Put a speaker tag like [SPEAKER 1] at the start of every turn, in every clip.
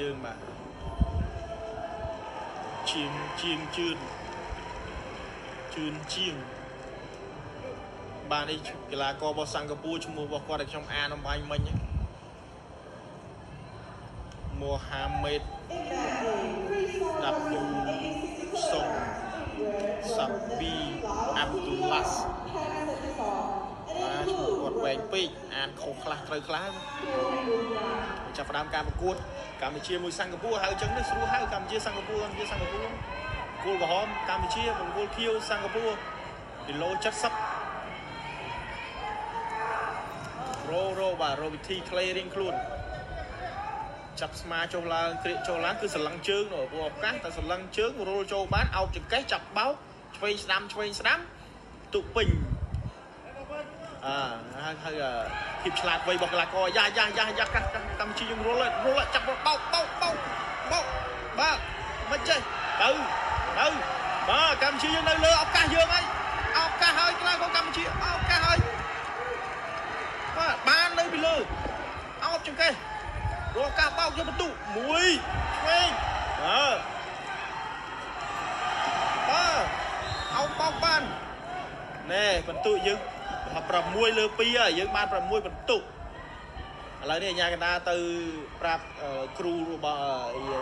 [SPEAKER 1] យើងបាទជាងជាងជឿនជឿនជាងបាទនេះកីឡាកររបស់សិង្ហបុរីឈ្មោះរបស់គាត់ដែលខ្ញុំអានអំបញ្ញមិញមូហាមេតដាប់ឌូសុងសាប៊ីអាប់ឌុលឡាស់បាទឈ្មោះគាត់វែ ងពេកអានខុសខ្លះត្រូវខ្លះចាប់ផ្ដើមការប្រកួតកម្ពុជាមួយសិង្ហបុរីហៅអញ្ចឹងនេះស្រួលហៅកម្ពុជាសិង្ហបុរីកម្ពុជាសិង្ហបុរីគោលក្រហមកម្ពុជាបង្គោលខៀវសិង្ហបុរីគីឡូ70រោរោបាទរោវិធី clay រៀងខ្លួនចាប់ស្មាចុះឡើងក្រៀកចុះឡើងគឺសន្លឹងជើងនោះព្រោះឱកាសតែសន្លឹងជើងរុលចូលបានអោបចង្កេះចាប់បោកឆ្វេងស្ដាំឆ្វេងស្ដាំទុកពេញ អើហើយហើយភាពឆ្លាតវៃរបស់កីឡាករយ៉ាយ៉ាយ៉ាយ៉ាកាស់កម្ពុជាយើងរុលរុលចាប់បោកបោកបោកបោកបាទមិនចេះទៅទៅបាទកម្ពុជាយើងនៅលើឱកាសយើងហើយឱកាសហើយកីឡាករកម្ពុជាឱកាសហើយបាទបាននៅពីលើអោបចង្កេះរកការបោកយកបន្ទុមួយឆ្វេងបាទបាទអោបបោកបានណែបន្ទុយើង 6លើ2ហើយយើងបាន6បន្ទុឥឡូវនេះអាញាកណ្ដាទៅប្រាប់គ្រូរបស់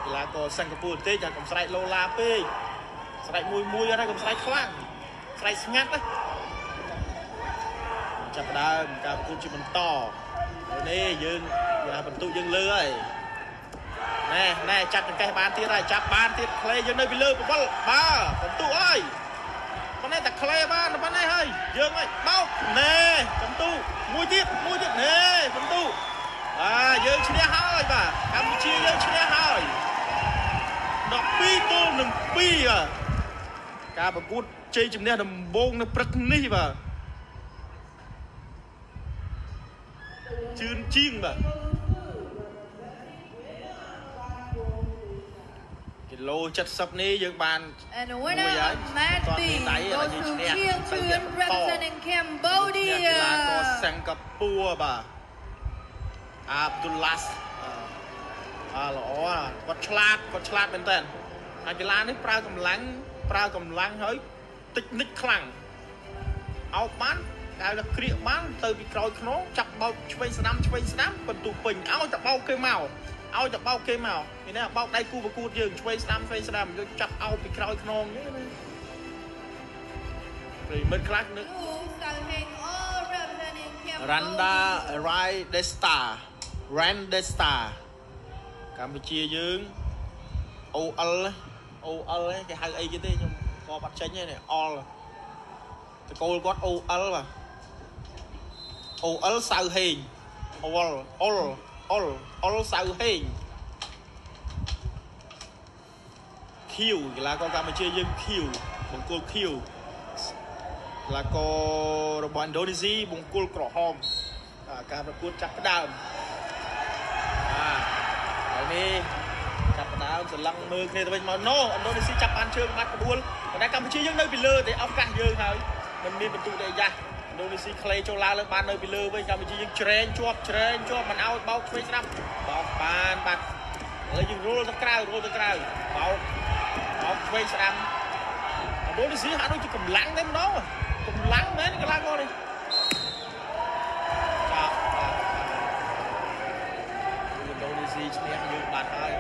[SPEAKER 1] កីឡាករសិង្ហបុរីបន្តិចថាកុំស្រែកលោឡាពេកស្រែកមួយមួយអត់ហើយកុំស្រែកខ្លាំងស្រែកស្ងាត់ណាចាប់ដើមការប្រកួតជាបន្តនេះយើងយ៉ាបន្ទុយើងលើហើយណែណែចាប់ចង្កេះបានទៀតហើយចាប់បានទៀតក្លេយើងនៅពីលើបវលបាទបន្ទុហើយប៉ុ ន្តែតែក្លេបានប៉ុណ្ណេះហើយយើងហើយបោកណែបន្ទុមួយទៀតមួយទៀតណែបន្ទុបាទយើងឈ្នះហើយបាទកម្ពុជាយើងឈ្នះហើយ12ទល់នឹង2បាទការប្រកួតជ័យជំនះដំបូងនៅព្រឹកនេះបាទជឿនជាងបាទ ឡូ70នេះយើងបាន
[SPEAKER 2] And the winner of match B goes to Kiel Chun representing
[SPEAKER 1] កីឡាករ
[SPEAKER 2] Cambodia.
[SPEAKER 1] សិង្ហបុរីបាទអាប់ឌុលឡាស់អាល្អគាត់ឆ្លាតគាត់ឆ្លាតមែនតើហើយកីឡានេះប្រើកម្លាំងប្រើកម្លាំងហើយតិចនិចខ្លាំងអោបបានហៅថាគ្រៀកបានទៅពីក្រោយខ្នងចាប់បោកឆ្វេងស្ដាំឆ្វេងស្ដាំបន្ទុពេញឲ្យតែបោកគេមក ឲ្យតែបោកគេមកនេះណាបោកដៃគូប្រកួតយើងឆ្វេងស្ដាំឆ្វេងស្ដាំយកចាប់អោបពីក្រោយខ្នងនេះណាប្រិមិត្តខ្លះនឹក
[SPEAKER 2] Wu Sang-heng all representing Cambodia.
[SPEAKER 1] Randa Rai Desta Ran Desta កម្ពុជាយើង OL OL គេហៅអីគេទេខ្ញុំខបាត់ចេញទេនេះ all តកូលគាត់ OL បាទ OL សៅហេង OL OL OL OL សៅហេង Q កីឡាករកម្ពុជាយើង Q បង្គោល Q កីឡាកររបស់ឥណ្ឌូនេស៊ីបង្គោលក្រហមអាការប្រកួតចាប់ផ្ដើមបាទហើយនេះចាប់ផ្ដើមសន្លឹងមើលគ្នាទៅវិញមកណូឥណ្ឌូនេស៊ីចាប់បានជើងបាត់ក្បួលប៉ុន្តែកម្ពុជាយើងនៅពីលើទេឱកាសយើងហើយមិនមានបន្ទុកទេយ៉ា ឥណ្ឌូនេស៊ីក្លេចូលឡើងលើបាននៅពីលើវិញកម្ពុជាយើងច្រែងជាប់ច្រែងជាប់មិនឲ្យបោកឆ្វេងស្ដាំបោកបានបាត់ហើយយើងរុលទៅក្រៅរុលទៅក្រៅបោកបោកឆ្វេងស្ដាំឥណ្ឌូនេស៊ីហាក់ដូចជាកម្លាំងតែម្ដងកម្លាំងមែនកីឡាករនេះចាប់ឥណ្ឌូនេស៊ីឈ្នះយើងបាត់ហើយ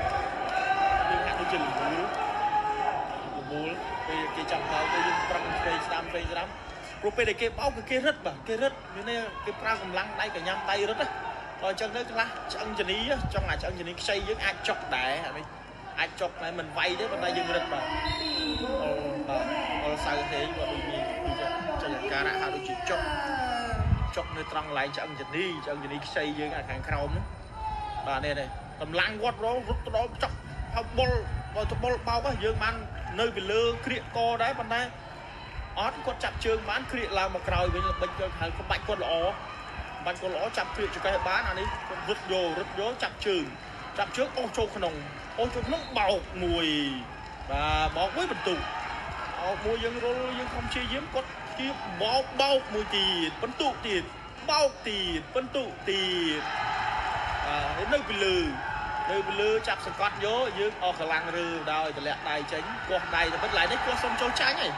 [SPEAKER 1] យើងហាក់ដូចជាលមូលលមូលពេលគេចាប់បោកទៅយើងប្រឹងឆ្វេងស្ដាំឆ្វេងស្ដាំ ព្រោះពេលដែលគេបោកគឺគេរឹតបាទគេរឹតមានន័យគេប្រើកម្លាំងដៃកញ្ញាំដៃរឹតណាបើអញ្ចឹងទៅខ្លះឆ្អឹងជនីចង់អាចឆ្អឹងជនីខ្ចីយើងអាចចុកដែរអានេះអាចចុកតែមិនវាយទេប៉ុន្តែយើងរឹតបាទអូបាទអល់សៅហេងគាត់ដូចមានចលការៈហាក់ដូចជាចុកចុកនៅត្រង់កន្លែងឆ្អឹងជនីឆ្អឹងជនីខ្ចីយើងអាខាងក្រោមហ្នឹងបាទនេះនេះកម្លាំងគាត់រងរត់ទៅដល់ចុកហើយបុលបើទៅបុលបោកហ្នឹងយើងបាននៅពីលើក្រៀកកដែរប៉ុន្តែ អត់គាត់ចាប់ជើងបានក្រៀកឡើងមកក្រោយវិញល្បិចគាត់ហៅក្បាច់គាត់ល្អបាច់គាត់ល្អចាប់ក្រៀកចង្កេះបានអានេះគាត់រត់យករត់យកចាប់ជើងចាប់ជើងអូសចូលក្នុងអូសចូលក្នុងបោកមួយបាទបោកមួយបន្ទុកអោបមួយយើងរុលយើងខំព្យាយាមគាត់ជាបោកបោកមួយទៀតបន្ទុកទៀតបោកទៀតបន្ទុកទៀតអឺនៅពីលើនៅពីលើចាប់សង្កត់យកយើងអស់កម្លាំងឬដោយតម្លាក់ដៃចេញគោះដៃតែមិនឡើយនេះគោះសុំចូលចាញ់ហើយ